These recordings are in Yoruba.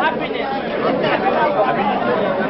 Happiness.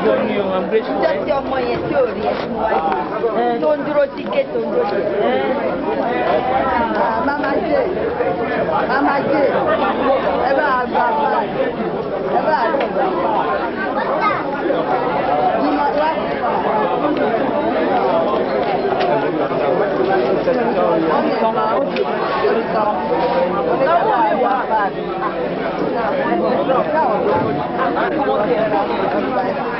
ògo ni o i'm grateful. níjọ́ tí ọmọ yẹn tí ò rí ẹ fún wa yìí tó ń dúró sí gé tó ń dúró sí. mama jẹ mama jẹ ẹ bá a gba bá ẹ bá a lọ gba bá. Thank you.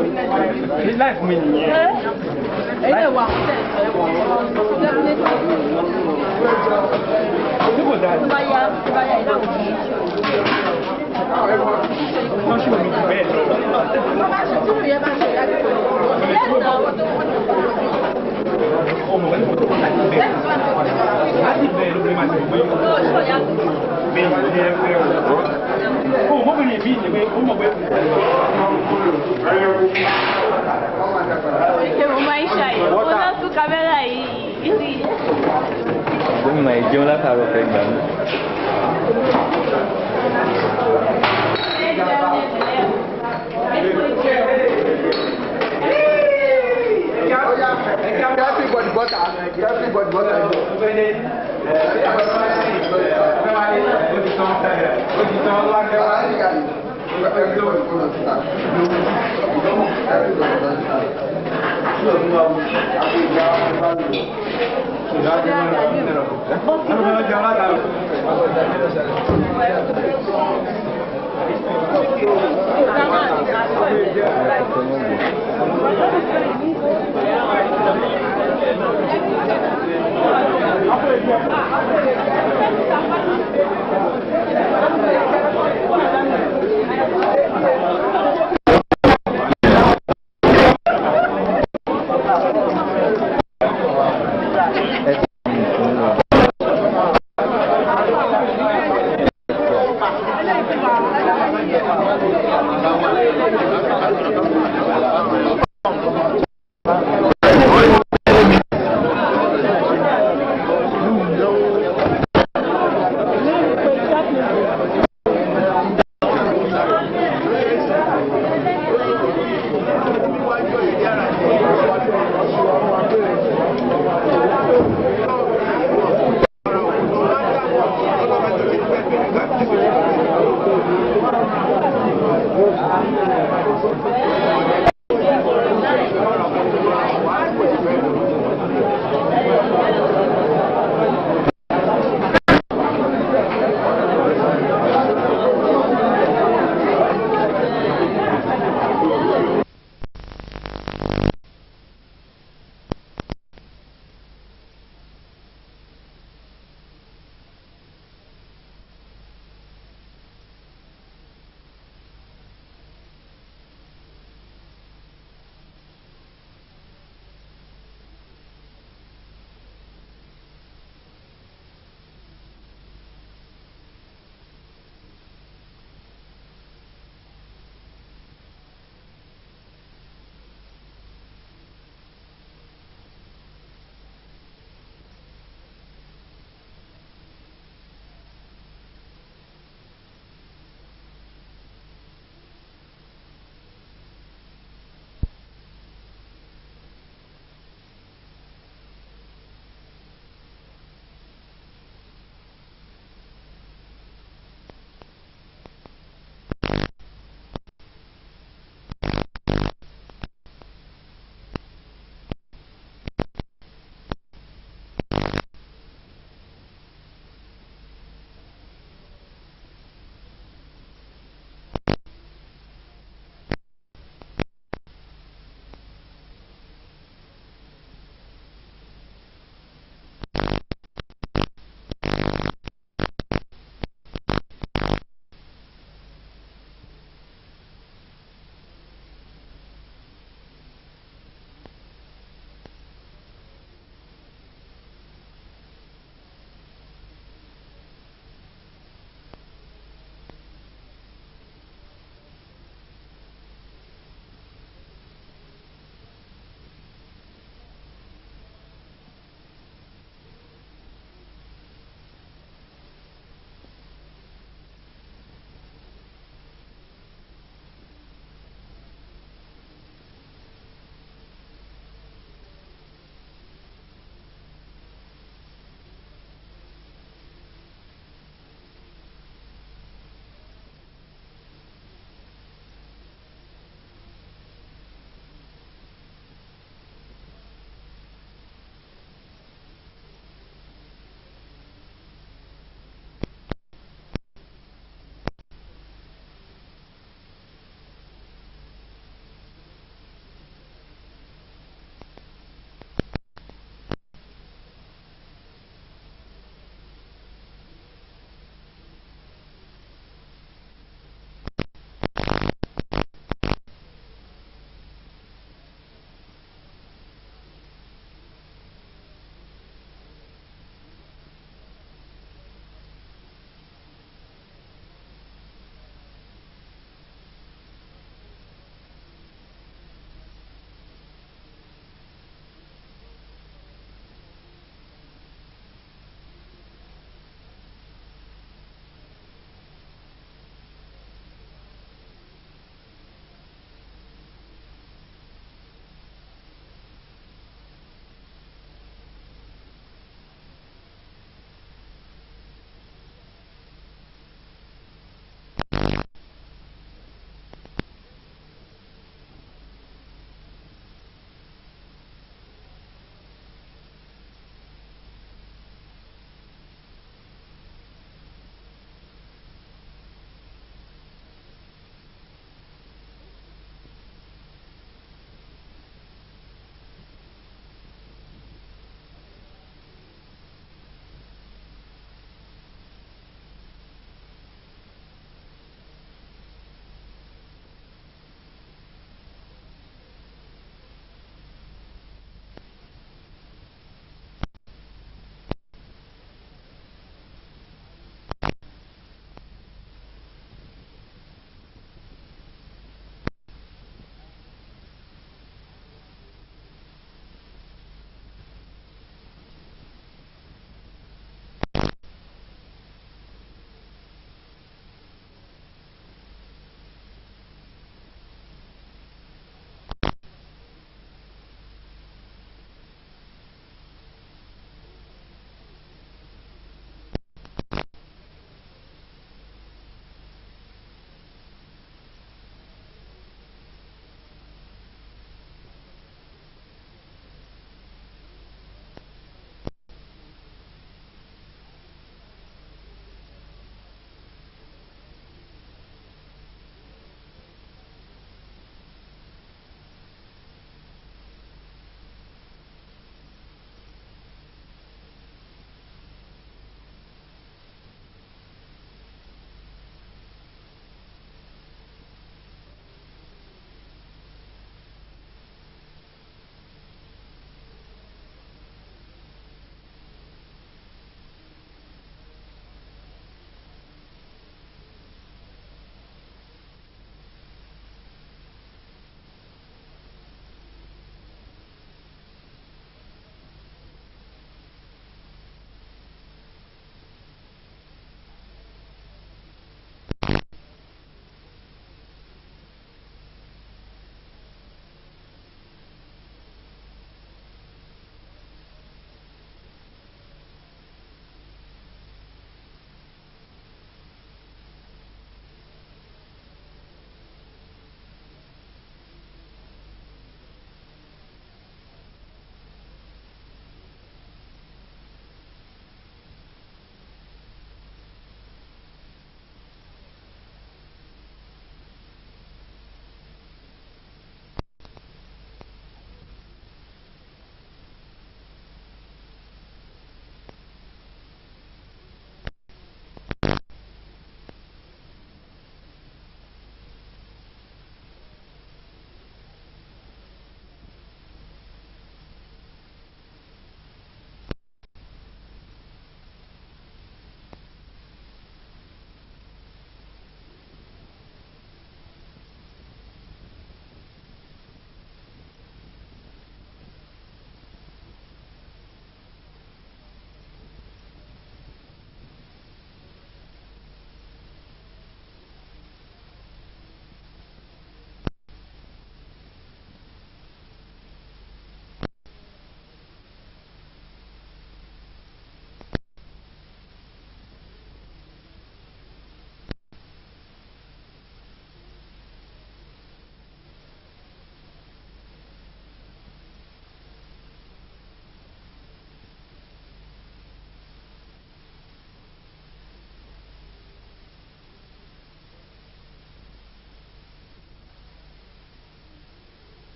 life mi nìyẹn. ẹyẹ wà tí kò dáa. báyà báyà ìlà òkè. wọ́n ṣe omi jù bẹ́ẹ̀ lọ. tí kò yẹ bá ṣe ìdájọ́ pẹ̀lú ìyá ìta àwọn tó wọ́n ọmọ ẹ kò tó láti bẹ̀rẹ̀ láti bẹ̀rẹ̀ ló fi máa ṣe ìgbéyàwó bẹ́ẹ̀ ni ẹ fẹ́ o. Bom, vamos ali, Vini, vamos aguentar. Mamãe, Chay, olha o cabelo aí. Mày chưa lá thao được tiền but uh, everybody but but I do. Thank you. Thank you.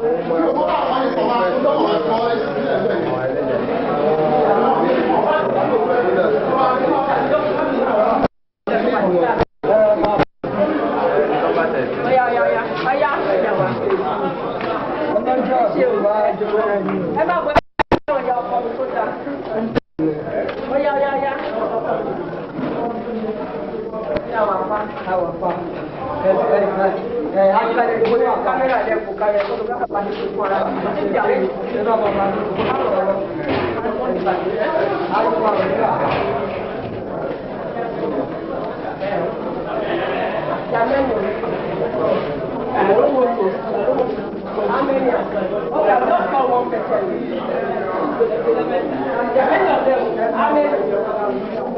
Amém. Obrigado.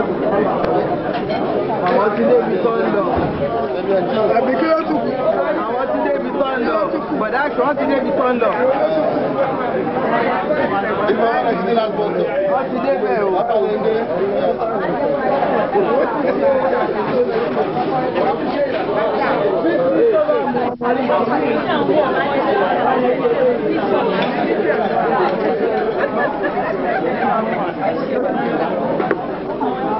àwọn ti débi tó ń lọ. àbí kí ló tún kù. àwọn ti débi tó ń lọ. bọ̀dá àṣọ wọn ti débi tó ń lọ. ìmọ̀ ẹ̀rọ ti la gbọ́ tó. wọ́n ti débẹ̀ o. Thank you.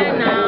哎。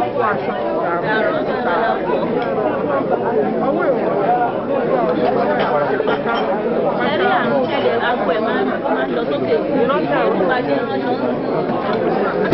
kó aṣọ ìgbà mẹ́rin níta owó ìwọ̀n ẹ̀rí àrùn kẹlẹ̀ àpò ẹ̀ máa ń lọ sókè ìrọ́jà ìrọ́jà ìrọ́jà.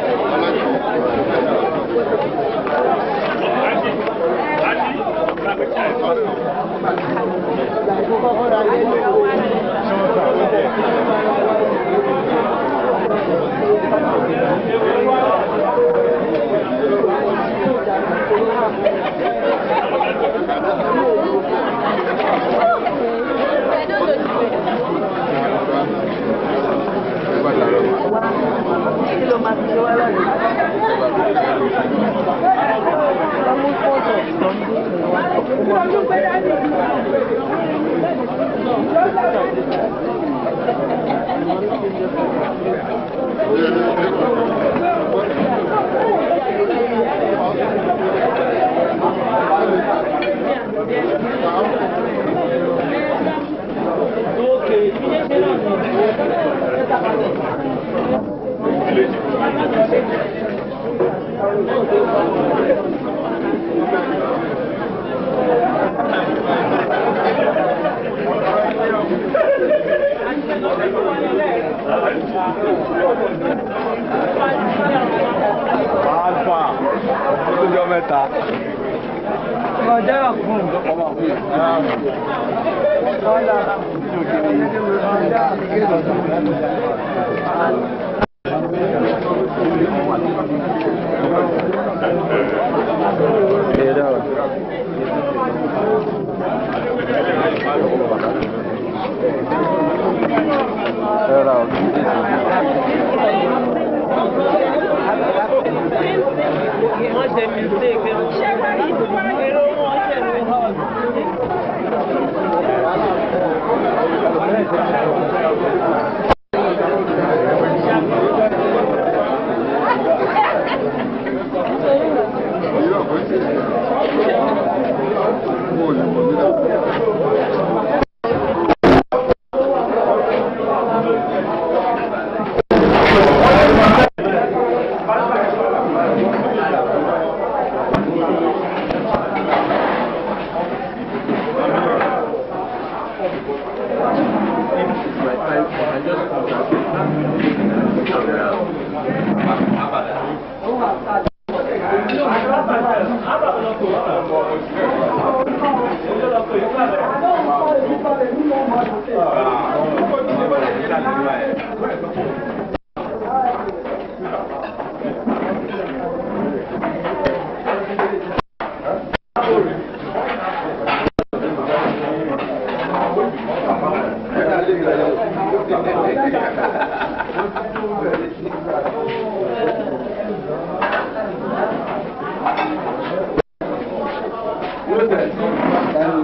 Alfa, ọdúnjọ mẹ́ta. Ọjọ́ ọ̀gbun. Ọmọ ọ̀gbun. Ọ̀la. Ọ̀la. Olha, bandeira.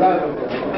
Obrigado.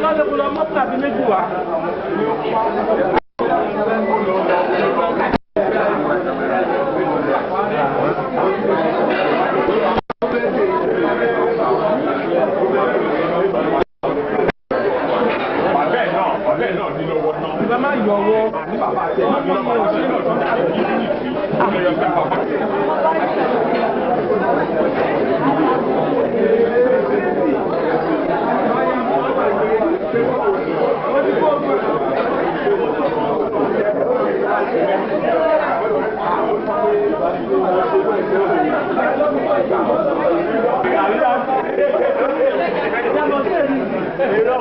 lọ́dọ̀ kó lọ mọ́tò àbí méjì wá.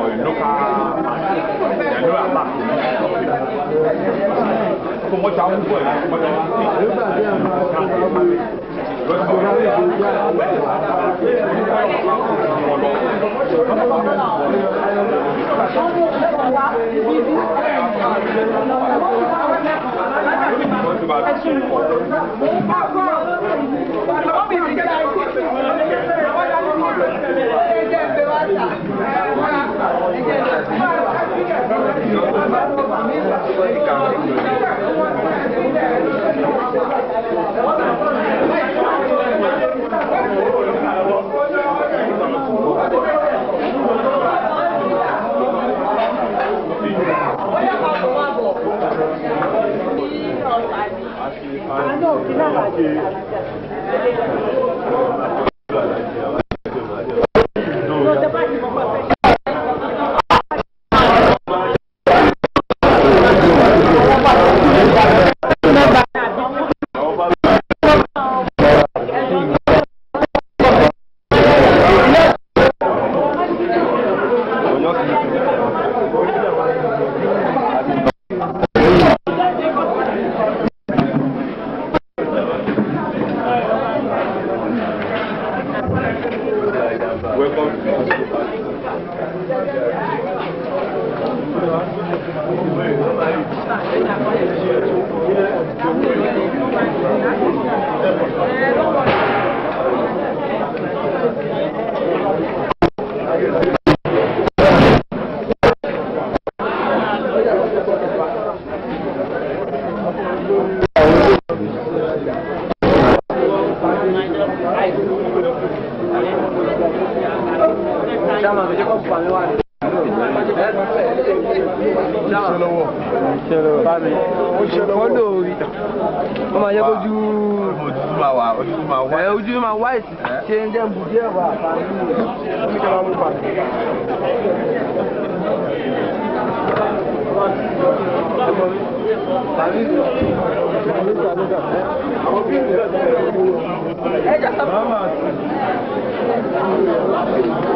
外头看，眼珠子，中国江湖多，我讲。Àná òkè náà wà ní ìlànà. Welcome. cikin jan bujiya ba a muke ba mu ba Thank you.